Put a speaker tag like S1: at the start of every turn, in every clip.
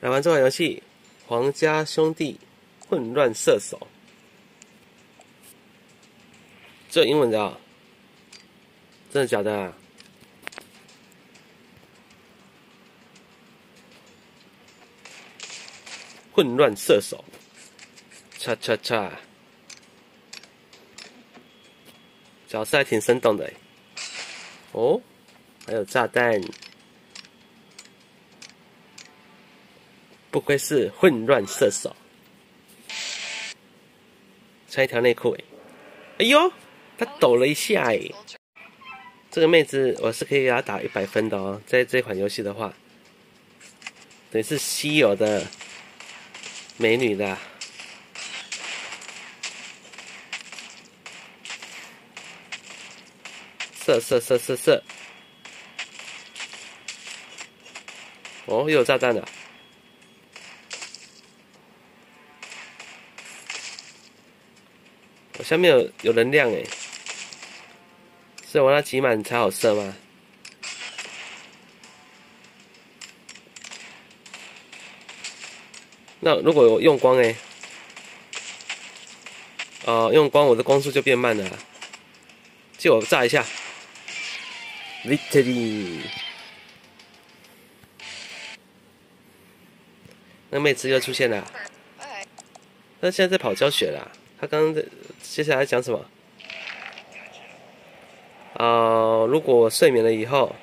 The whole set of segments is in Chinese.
S1: 来玩这款游戏《皇家兄弟：混乱射手》，这英文的啊？真的假的啊？混乱射手，叉叉叉，角色还挺生动的哦，还有炸弹。不愧是混乱射手，穿一条内裤哎，哎呦，他抖了一下哎，这个妹子我是可以给她打一百分的哦，在这款游戏的话，等于是稀有的美女的，射射射射射，哦，又有炸弹了。我下面有有能量哎，是我那挤满才好射吗？那如果我用光哎，哦，用光我的光速就变慢了，借我炸一下，Victory！那妹子又出现了，那现在在跑教学了。她刚刚在接下来讲什么？啊，如果睡眠了以后，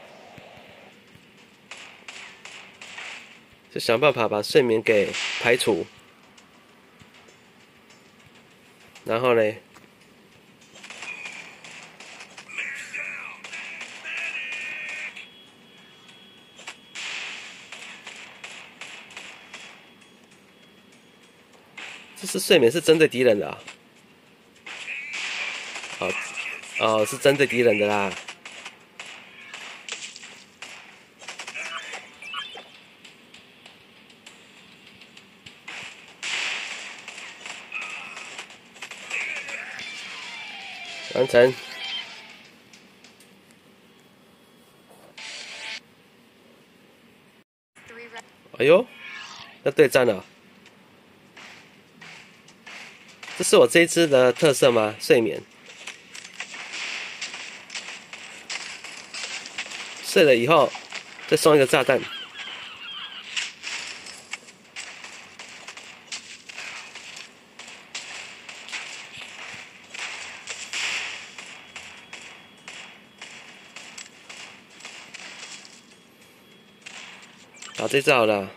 S1: 就想办法把睡眠给排除，然后呢？这是睡眠是针对敌人的啊！哦哦，是针对敌人的啦。完成。哎呦，要对战了。这是我这一只的特色吗？睡眠，射了以后再送一个炸弹。好，这只好了。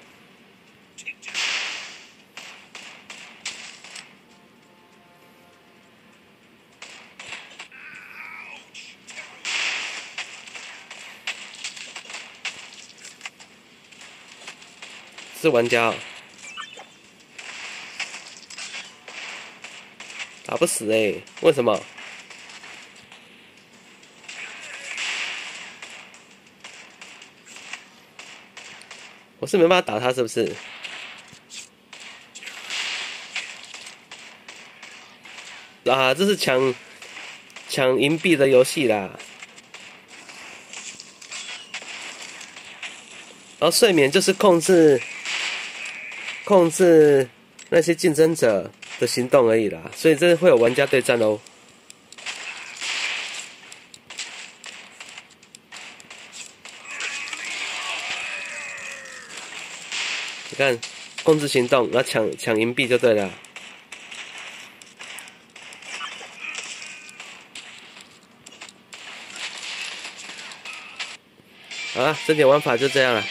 S1: 是玩家，打不死哎？为什么？我是没办法打他，是不是？啊，这是抢抢银币的游戏啦。然后睡眠就是控制。控制那些竞争者的行动而已啦，所以这会有玩家对战哦。你看，控制行动，然后抢抢银币就对了。好了，这点玩法就这样了。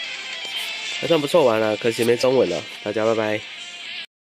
S1: 还算不错玩了，可惜没中文了。大家拜拜。